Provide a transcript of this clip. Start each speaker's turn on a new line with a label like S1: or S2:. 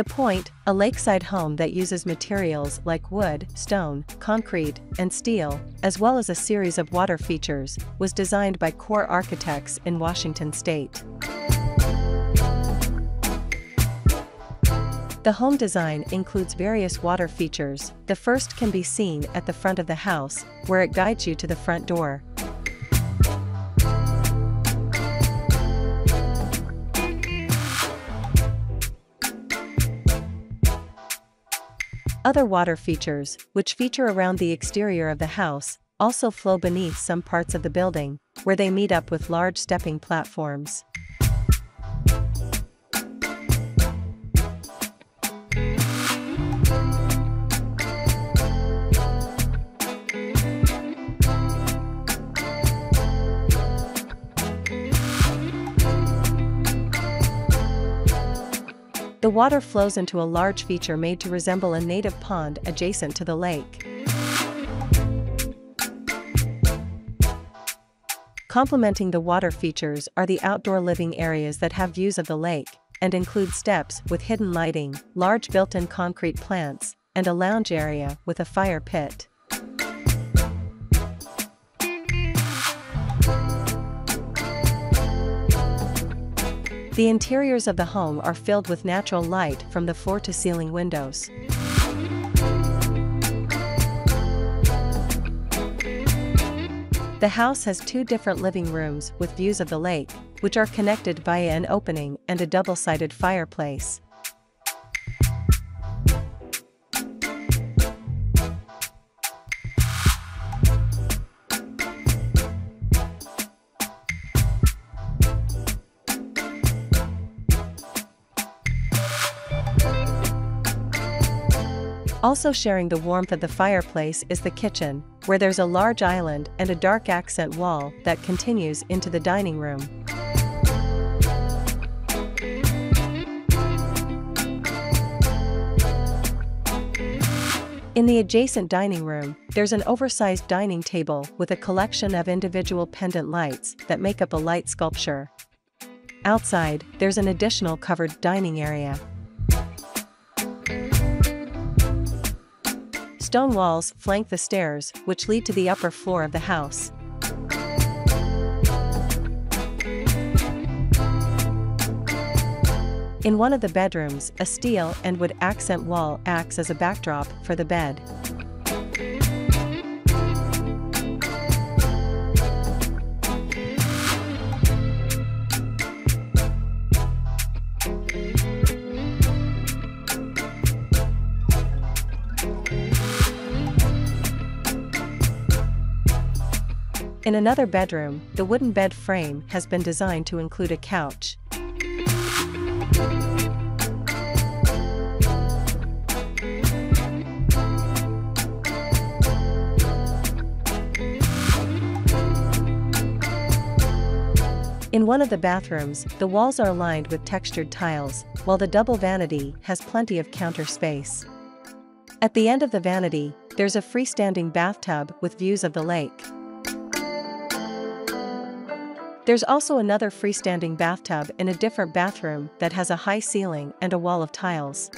S1: The Point, a lakeside home that uses materials like wood, stone, concrete, and steel, as well as a series of water features, was designed by Kor Architects in Washington state. The home design includes various water features. The first can be seen at the front of the house, where it guides you to the front door. Other water features, which feature around the exterior of the house, also flow beneath some parts of the building, where they meet up with large stepping platforms. The water flows into a large feature made to resemble a native pond adjacent to the lake. Complementing the water features are the outdoor living areas that have views of the lake, and include steps with hidden lighting, large built-in concrete plants, and a lounge area with a fire pit. The interiors of the home are filled with natural light from the floor to ceiling windows. The house has two different living rooms with views of the lake, which are connected via an opening and a double-sided fireplace. Also sharing the warmth of the fireplace is the kitchen, where there's a large island and a dark accent wall that continues into the dining room. In the adjacent dining room, there's an oversized dining table with a collection of individual pendant lights that make up a light sculpture. Outside, there's an additional covered dining area. Stone walls flank the stairs, which lead to the upper floor of the house. In one of the bedrooms, a steel and wood accent wall acts as a backdrop for the bed. In another bedroom, the wooden bed frame has been designed to include a couch. In one of the bathrooms, the walls are lined with textured tiles, while the double vanity has plenty of counter space. At the end of the vanity, there's a freestanding bathtub with views of the lake. There's also another freestanding bathtub in a different bathroom that has a high ceiling and a wall of tiles.